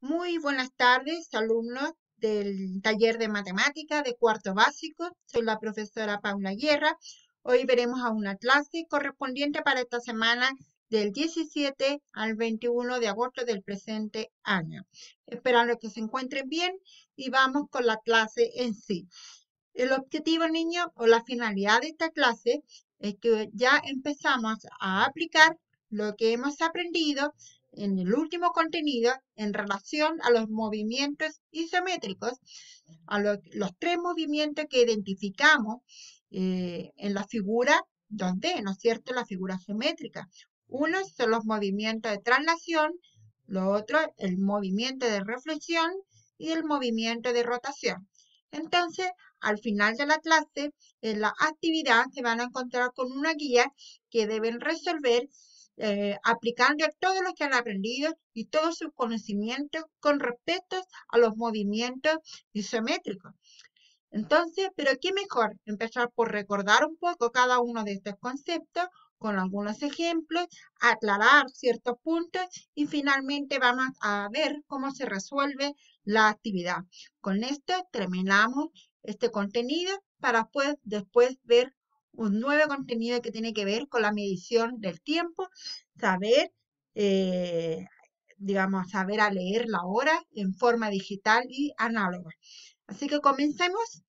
Muy buenas tardes, alumnos del taller de matemática de cuarto básico. Soy la profesora Paula Guerra. Hoy veremos a una clase correspondiente para esta semana del 17 al 21 de agosto del presente año. Esperando que se encuentren bien y vamos con la clase en sí. El objetivo, niños, o la finalidad de esta clase es que ya empezamos a aplicar lo que hemos aprendido en el último contenido en relación a los movimientos isométricos, a los tres movimientos que identificamos eh, en la figura 2D, ¿no es cierto? La figura geométrica. Uno son los movimientos de traslación, lo otro el movimiento de reflexión y el movimiento de rotación. Entonces, al final de la clase, en la actividad se van a encontrar con una guía que deben resolver eh, aplicando todo lo que han aprendido y todos sus conocimientos con respecto a los movimientos isométricos. Entonces, pero qué mejor empezar por recordar un poco cada uno de estos conceptos con algunos ejemplos, aclarar ciertos puntos y finalmente vamos a ver cómo se resuelve la actividad. Con esto terminamos este contenido para pues, después ver un nuevo contenido que tiene que ver con la medición del tiempo, saber, eh, digamos, saber a leer la hora en forma digital y análoga. Así que comencemos.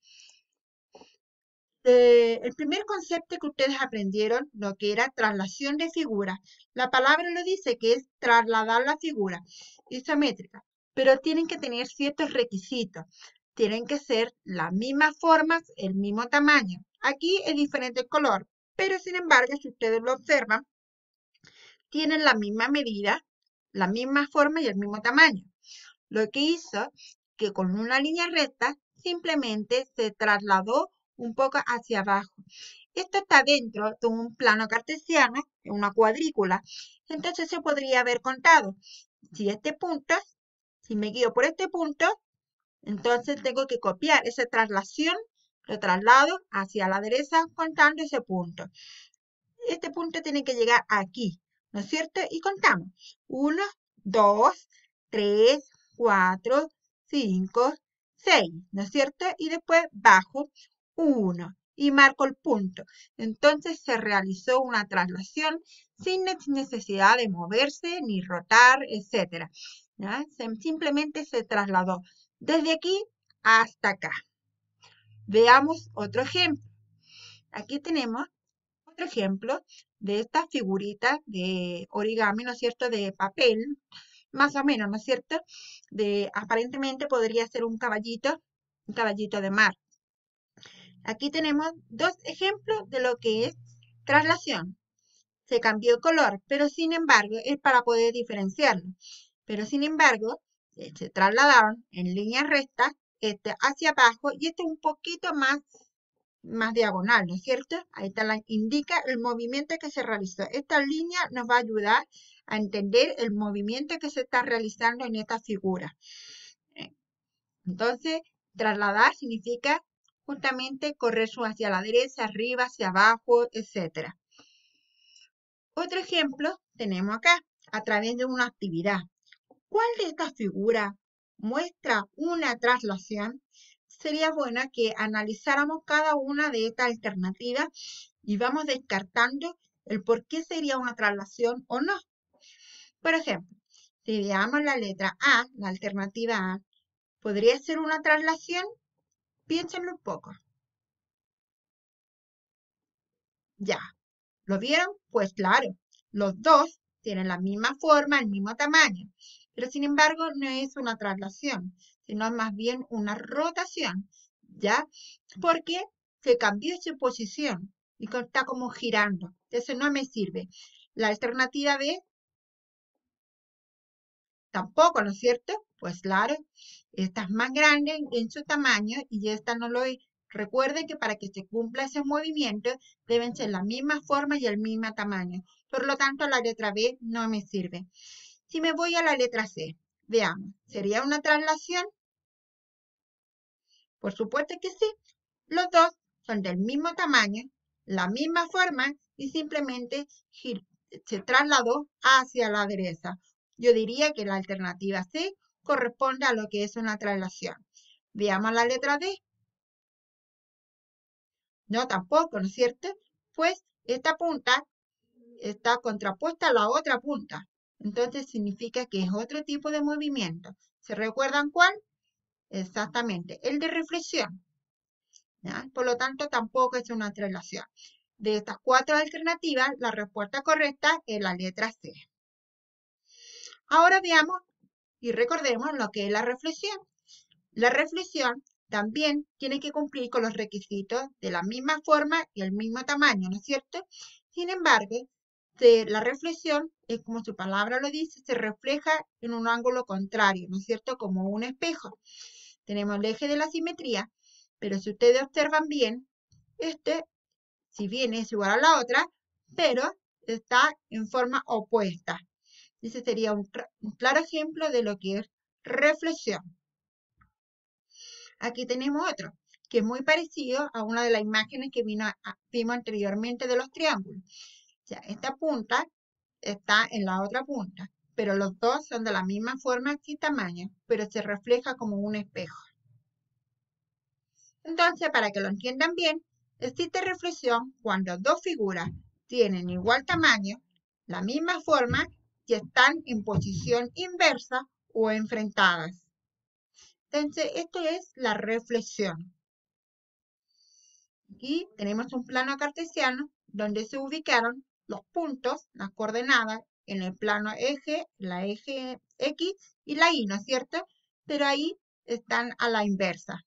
Eh, el primer concepto que ustedes aprendieron, lo que era traslación de figura. La palabra lo dice que es trasladar la figura isométrica, pero tienen que tener ciertos requisitos. Tienen que ser las mismas formas, el mismo tamaño. Aquí es diferente color, pero sin embargo, si ustedes lo observan, tienen la misma medida, la misma forma y el mismo tamaño. Lo que hizo que con una línea recta simplemente se trasladó un poco hacia abajo. Esto está dentro de un plano cartesiano, una cuadrícula. Entonces se podría haber contado. Si este punto, si me guío por este punto, entonces tengo que copiar esa traslación lo traslado hacia la derecha contando ese punto. Este punto tiene que llegar aquí, ¿no es cierto? Y contamos. 1, 2, 3, 4, 5, 6, ¿no es cierto? Y después bajo 1 y marco el punto. Entonces se realizó una traslación sin necesidad de moverse ni rotar, etc. Simplemente se trasladó desde aquí hasta acá. Veamos otro ejemplo. Aquí tenemos otro ejemplo de esta figurita de origami, ¿no es cierto?, de papel, más o menos, ¿no es cierto?, de aparentemente podría ser un caballito, un caballito de mar. Aquí tenemos dos ejemplos de lo que es traslación. Se cambió el color, pero sin embargo es para poder diferenciarlo. Pero sin embargo, eh, se trasladaron en línea recta este, hacia abajo y este un poquito más, más diagonal, ¿no es cierto? Ahí está la, indica el movimiento que se realizó. Esta línea nos va a ayudar a entender el movimiento que se está realizando en esta figura. Eh, entonces, trasladar significa justamente correr hacia la derecha, arriba, hacia abajo, etc. Otro ejemplo tenemos acá, a través de una actividad. ¿Cuál de estas figuras muestra una traslación, sería buena que analizáramos cada una de estas alternativas y vamos descartando el por qué sería una traslación o no. Por ejemplo, si veamos la letra A, la alternativa A, ¿podría ser una traslación? Piénsenlo un poco. Ya. ¿Lo vieron? Pues claro, los dos tienen la misma forma, el mismo tamaño pero sin embargo no es una traslación, sino más bien una rotación, ¿ya? Porque se cambió su posición y está como girando. Eso no me sirve. La alternativa B tampoco, ¿no es cierto? Pues claro, esta es más grande en su tamaño y esta no lo es. Recuerden que para que se cumpla ese movimiento deben ser la misma forma y el mismo tamaño. Por lo tanto, la letra B no me sirve. Si me voy a la letra C, veamos, ¿sería una traslación? Por supuesto que sí. Los dos son del mismo tamaño, la misma forma y simplemente se trasladó hacia la derecha. Yo diría que la alternativa C corresponde a lo que es una traslación. Veamos la letra D. No, tampoco, ¿no es cierto? Pues esta punta está contrapuesta a la otra punta. Entonces significa que es otro tipo de movimiento. ¿Se recuerdan cuál? Exactamente, el de reflexión. Por lo tanto, tampoco es una traslación. De estas cuatro alternativas, la respuesta correcta es la letra C. Ahora veamos y recordemos lo que es la reflexión. La reflexión también tiene que cumplir con los requisitos de la misma forma y el mismo tamaño, ¿no es cierto? Sin embargo, la reflexión, es como su palabra lo dice, se refleja en un ángulo contrario, ¿no es cierto? Como un espejo. Tenemos el eje de la simetría, pero si ustedes observan bien, este si bien es igual a la otra, pero está en forma opuesta. Ese sería un, claro ejemplo de lo que es reflexión. Aquí tenemos otro, que es muy parecido a una de las imágenes que vino vimos anteriormente de los triángulos. Esta punta está en la otra punta, pero los dos son de la misma forma y tamaño, pero se refleja como un espejo. Entonces, para que lo entiendan bien, Existe reflexión cuando dos figuras tienen igual tamaño, la misma forma y están en posición inversa o enfrentadas. Entonces, esto es la reflexión. Aquí tenemos un plano cartesiano donde se ubicaron los puntos, las coordenadas, en el plano eje, la eje X y la Y, ¿no es cierto? Pero ahí están a la inversa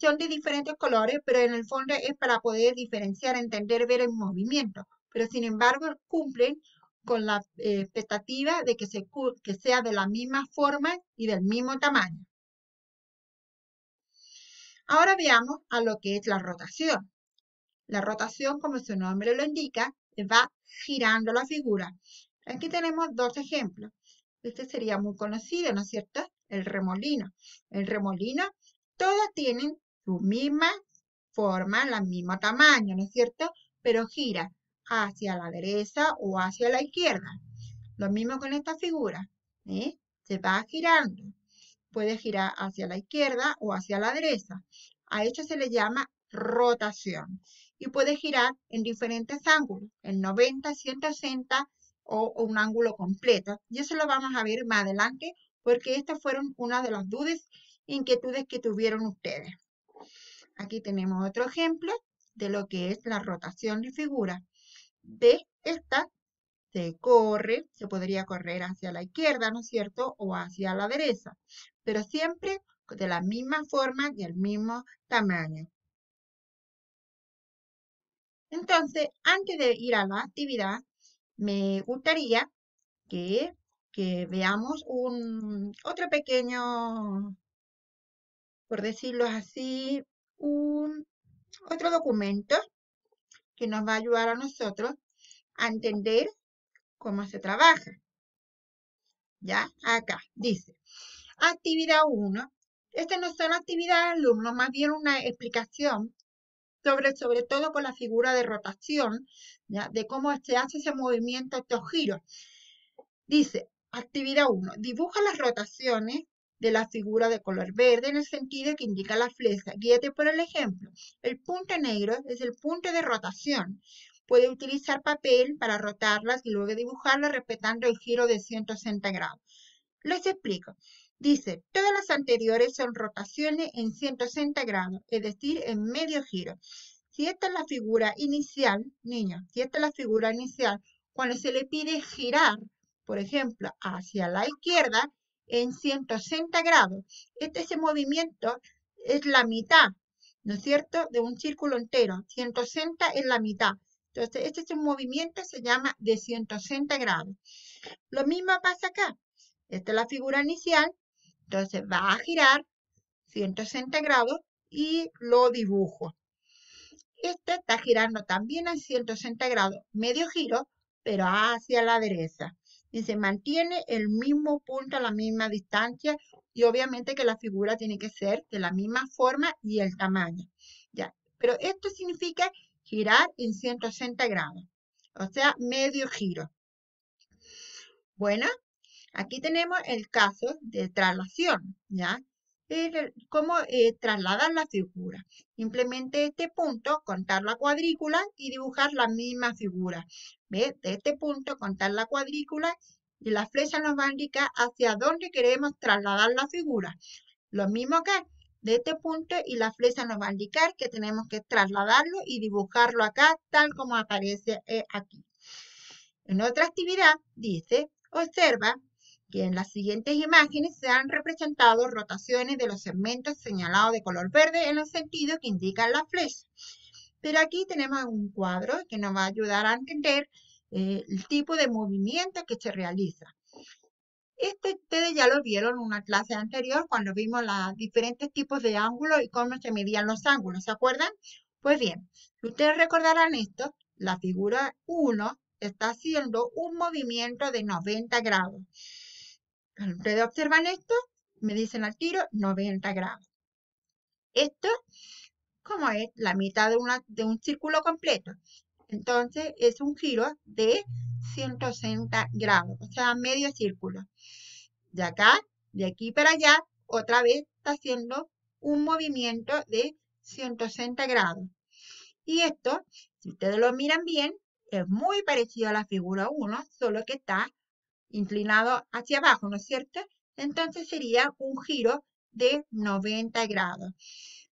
son de diferentes colores, pero en el fondo es para poder diferenciar, entender, ver el movimiento. Pero sin embargo cumplen con la eh, expectativa de que, se, que sea de la misma forma y del mismo tamaño. Ahora veamos a lo que es la rotación. La rotación, como su nombre lo indica, va girando la figura. Aquí tenemos dos ejemplos. Este sería muy conocido, ¿no es cierto? El remolino. El remolino, todas tienen su misma forma, la mismo tamaño, ¿no es cierto? Pero gira hacia la derecha o hacia la izquierda. Lo mismo con esta figura. ¿eh? Se va girando. Puede girar hacia la izquierda o hacia la derecha. A esto se le llama rotación. Y puede girar en diferentes ángulos, en 90, 160 o, un ángulo completo. Y eso lo vamos a ver más adelante porque estas fueron una de las dudas, inquietudes que tuvieron ustedes. Aquí tenemos otro ejemplo de lo que es la rotación de figura. De esta se corre, se podría correr hacia la izquierda, ¿no es cierto? O hacia la derecha, pero siempre de la misma forma y el mismo tamaño. Entonces, antes de ir a la actividad, me gustaría que, que veamos un, otro pequeño, por decirlo así, un otro documento que nos va a ayudar a nosotros a entender cómo se trabaja. ¿Ya? Acá dice, actividad 1. Esta no es una actividad de alumnos, más bien una explicación sobre, sobre todo con la figura de rotación, de cómo se hace ese movimiento, estos giros. Dice, actividad 1. Dibuja las rotaciones de la figura de color verde en el sentido que indica la flecha. Guíate por el ejemplo. El punto negro es el punto de rotación. Puede utilizar papel para rotarlas y luego dibujarlas respetando el giro de 160 grados. Les explico. Dice, todas las anteriores son rotaciones en 160 grados, es decir, en medio giro. Si esta es la figura inicial, niños, si esta es la figura inicial, cuando se le pide girar, por ejemplo, hacia la izquierda, en 160 grados. Este ese movimiento es la mitad, ¿no es cierto?, de un círculo entero. 160 es la mitad. Entonces, este es un movimiento se llama de 160 grados. Lo mismo pasa acá. Esta es la figura inicial. Entonces, va a girar 160 grados y lo dibujo. Este está girando también a 160 grados, medio giro, pero hacia la derecha y se mantiene el mismo punto a la misma distancia y obviamente que la figura tiene que ser de la misma forma y el tamaño. ¿ya? Pero esto significa girar en 180 grados, o sea, medio giro. Bueno, Aquí tenemos el caso de traslación, ¿ya? cómo eh, trasladar la figura. Simplemente este punto, contar la cuadrícula y dibujar la misma figura. ¿Ves? De este punto, contar la cuadrícula y la flecha nos va a indicar hacia dónde queremos trasladar la figura. Lo mismo acá, de este punto y la flecha nos va a indicar que tenemos que trasladarlo y dibujarlo acá tal como aparece eh, aquí. En otra actividad dice, observa que en las siguientes imágenes se han representado rotaciones de los segmentos señalados de color verde en los sentidos que indican la flecha. Pero aquí tenemos un cuadro que nos va a ayudar a entender eh, el tipo de movimiento que se realiza. Este ustedes ya lo vieron en una clase anterior cuando vimos los diferentes tipos de ángulos y cómo se medían los ángulos, ¿se acuerdan? Pues bien, ustedes recordarán esto, la figura 1 está haciendo un movimiento de 90 grados. Ustedes observan esto, me dicen al tiro 90 grados. Esto, como es la mitad de, una, de un círculo completo. Entonces, es un giro de 160 grados, o sea, medio círculo. De acá, de aquí para allá, otra vez está haciendo un movimiento de 160 grados. Y esto, si ustedes lo miran bien, es muy parecido a la figura 1, solo que está inclinado hacia abajo, ¿no es cierto? Entonces sería un giro de 90 grados.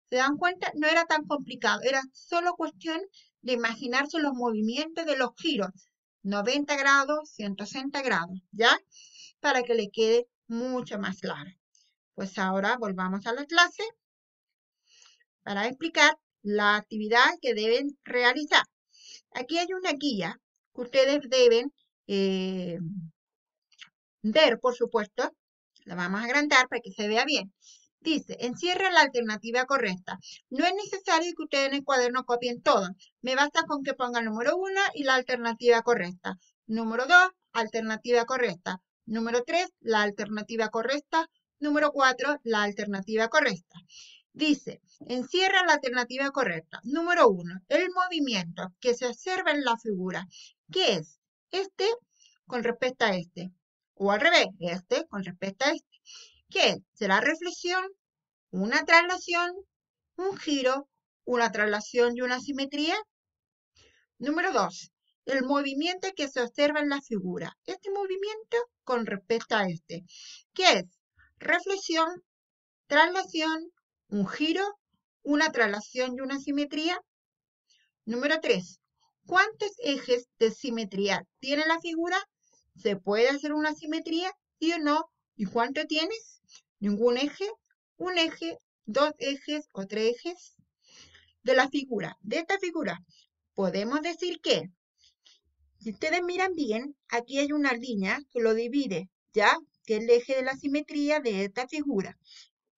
¿Se dan cuenta? No era tan complicado, era solo cuestión de imaginarse los movimientos de los giros. 90 grados, 160 grados, ¿ya? Para que le quede mucho más claro. Pues ahora volvamos a la clase para explicar la actividad que deben realizar. Aquí hay una guía que ustedes deben eh, ver, por supuesto. La vamos a agrandar para que se vea bien. Dice, encierra la alternativa correcta. No es necesario que ustedes en el cuaderno copien todo. Me basta con que pongan número 1 y la alternativa correcta. Número 2, alternativa correcta. Número 3, la alternativa correcta. Número 4, la alternativa correcta. Dice, encierra la alternativa correcta. Número 1, el movimiento que se observa en la figura. ¿Qué es? Este con respecto a este o al revés, este con respecto a este. ¿Qué será reflexión, una traslación, un giro, una traslación y una simetría? Número 2. El movimiento que se observa en la figura. Este movimiento con respecto a este. ¿Qué es? Reflexión, traslación, un giro, una traslación y una simetría. Número 3. ¿Cuántos ejes de simetría tiene la figura? ¿Se puede hacer una simetría? ¿Sí o no? ¿Y cuánto tienes? ¿Ningún eje? ¿Un eje? ¿Dos ejes o tres ejes? De la figura, de esta figura, podemos decir que, si ustedes miran bien, aquí hay una línea que lo divide, ¿ya? Que es el eje de la simetría de esta figura,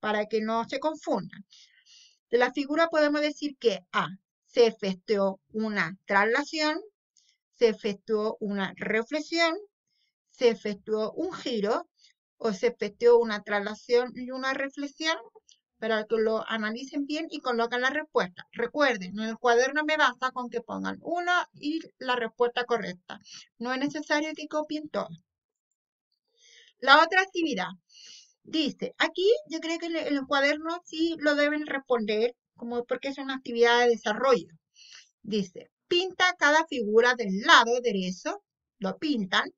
para que no se confundan. De la figura podemos decir que A, se efectuó una traslación, se efectuó una reflexión, se efectuó un giro o se efectuó una traslación y una reflexión para que lo analicen bien y coloquen la respuesta. Recuerden, en el cuaderno me basta con que pongan una y la respuesta correcta. No es necesario que copien todo. La otra actividad. Dice, aquí yo creo que en el cuaderno sí lo deben responder, como porque es una actividad de desarrollo. Dice, pinta cada figura del lado derecho, lo pintan,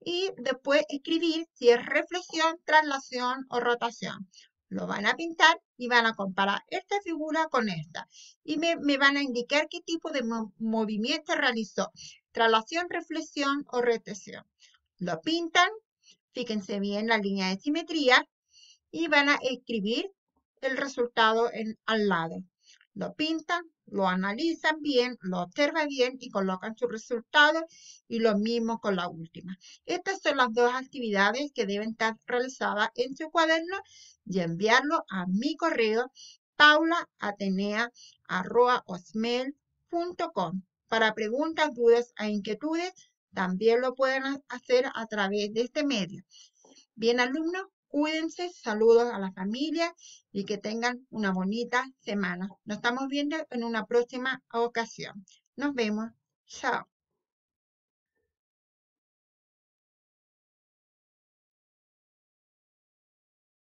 y después escribir si es reflexión, traslación o rotación. Lo van a pintar y van a comparar esta figura con esta. Y me, van a indicar qué tipo de movimiento realizó. Traslación, reflexión o rotación. Lo pintan, fíjense bien la línea de simetría y van a escribir el resultado en, al lado. Lo pintan, lo analizan bien, lo observan bien y colocan su resultado y lo mismo con la última. Estas son las dos actividades que deben estar realizadas en su cuaderno y enviarlo a mi correo paulaatenea.osmel.com. Para preguntas, dudas e inquietudes, también lo pueden hacer a través de este medio. Bien, alumnos, Cuídense, saludos a la familia y que tengan una bonita semana. Nos estamos viendo en una próxima ocasión. Nos vemos. Chao.